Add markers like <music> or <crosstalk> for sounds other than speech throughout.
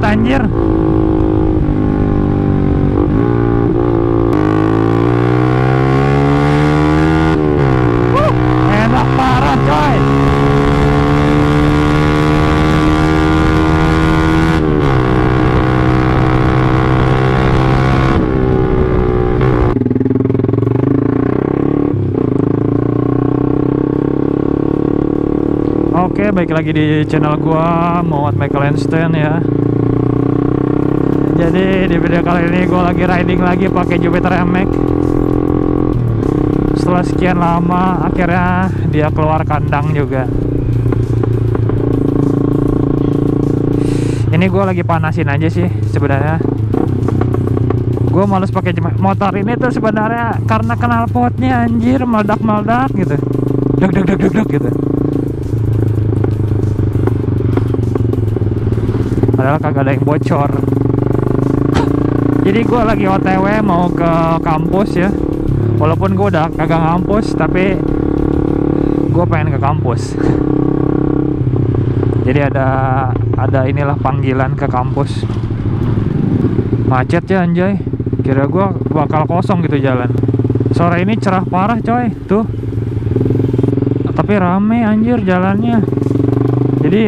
limit anjir Oke, baik lagi di channel gua Muhammad Michael Einstein ya. Jadi di video kali ini gua lagi riding lagi pakai Jupiter MX. Setelah sekian lama, akhirnya dia keluar kandang juga. Ini gua lagi panasin aja sih sebenarnya. Gue males pakai motor ini tuh sebenarnya karena knalpotnya anjir meledak-meledak gitu. Deg deg deg deg deg gitu. padahal kagak ada yang bocor jadi gue lagi otw mau ke kampus ya. Walaupun gue udah kagak ngampus tapi gue pengen ke kampus. <laughs> Jadi ada ada inilah panggilan ke kampus. Macet ya anjay. Kira gue bakal kosong gitu jalan. Sore ini cerah parah coy. Tuh. Tapi rame anjir jalannya. Jadi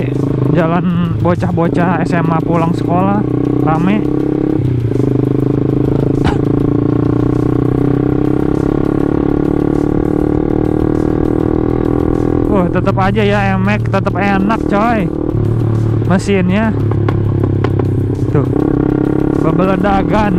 jalan bocah-bocah SMA pulang sekolah rame Uh, tetap aja ya emek. Tetap enak coy. Mesinnya. Tuh. Bebeledagan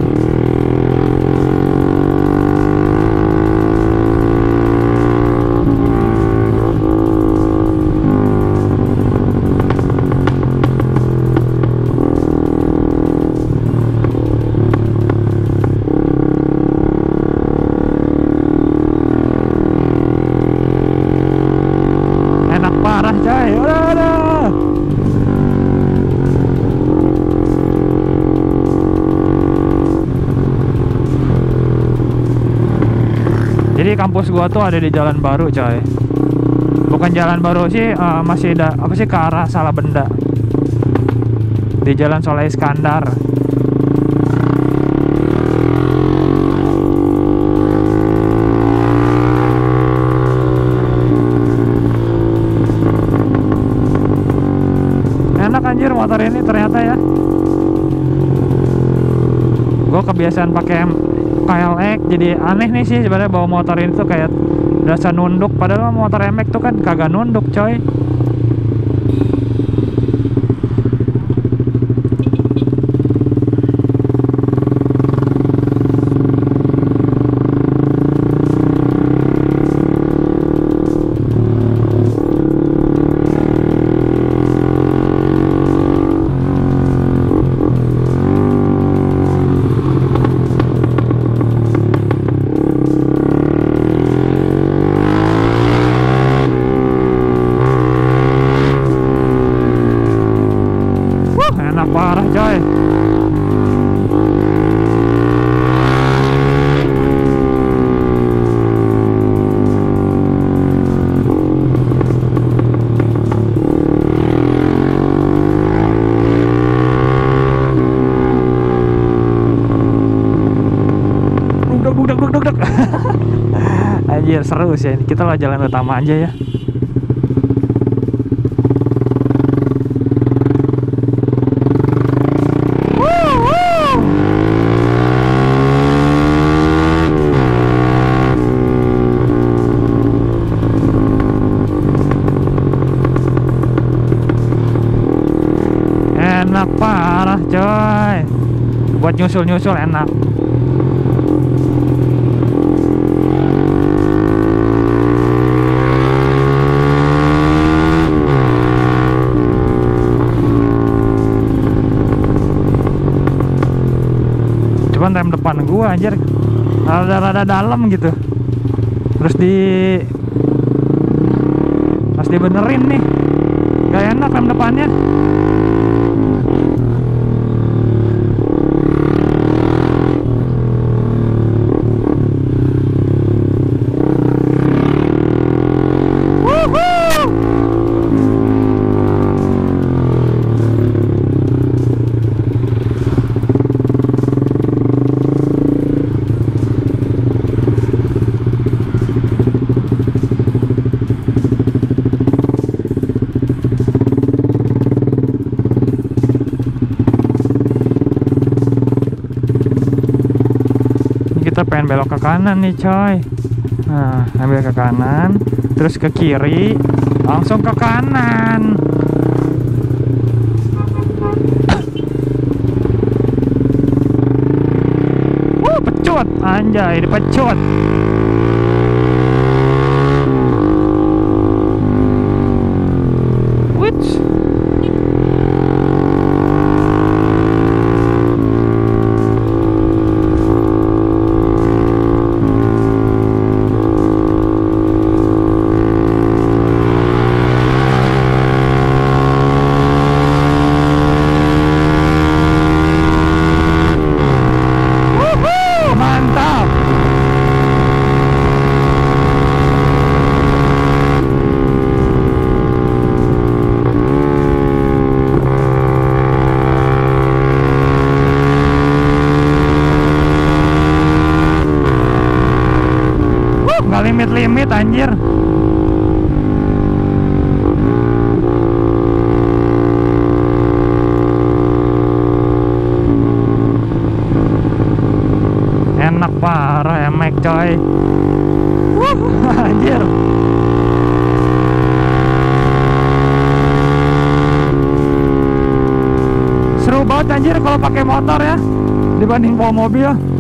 kampus gua tuh ada di jalan baru coy. Bukan jalan baru sih eh, masih ada apa sih ke arah salah benda di jalan Soleh Iskandar. Enak anjir motor ini ternyata ya. Gue kebiasaan pakai KLX jadi aneh nih sih sebenarnya bawa motor ini tuh kayak berasa nunduk. Padahal motor MX tuh kan kagak nunduk coy Anjir seru sih ini. Kita lah jalan utama aja ya. Enak parah coy Buat nyusul-nyusul enak Cuman rem depan gua anjir. Rada-rada dalam gitu. Terus di Pas dibenerin nih Gak enak rem depannya belok ke kanan nih coy. Nah ambil ke kanan terus ke kiri langsung ke kanan. Wuh, pecut. Anjay dipecut Nggak limit-limit anjir. Enak parah emek coy. <laughs> Anjir. Seru banget anjir kalau pakai motor ya dibanding bawa mobil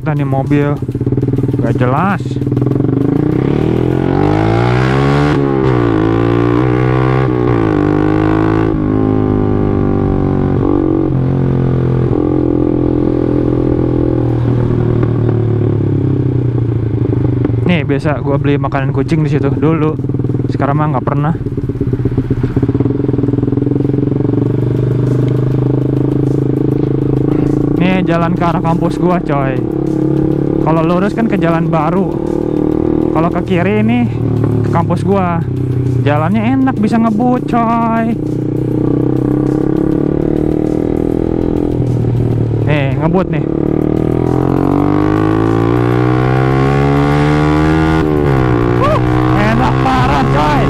Dah nih mobil Gak jelas Nih biasa gua beli makanan kucing di situ dulu. Sekarang mah nggak pernah. Jalan ke arah kampus gua, coy. Kalau lurus kan ke jalan baru. Kalau ke kiri ini ke kampus gua. Jalannya enak bisa ngebut, coy. Nih, ngebut nih. Wuh, enak parah coy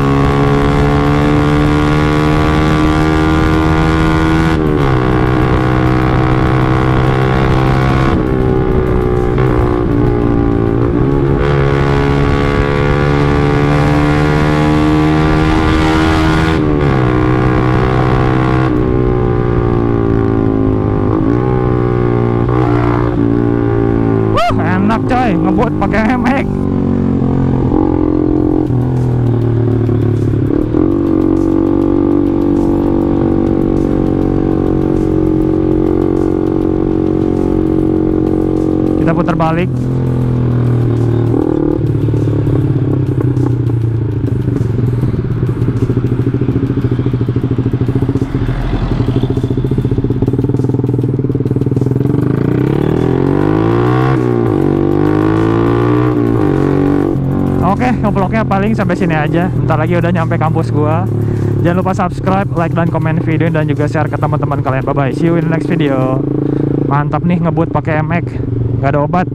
Wuh, enak ngebut pakai memek. Kita putar balik Oke, vlognya paling sampai sini aja. Bentar lagi udah nyampe kampus gua. Jangan lupa subscribe, like, dan komen video dan juga share ke teman-teman kalian. Bye bye. See you in the next video. Mantap nih ngebut pakai MX. Gak ada obat.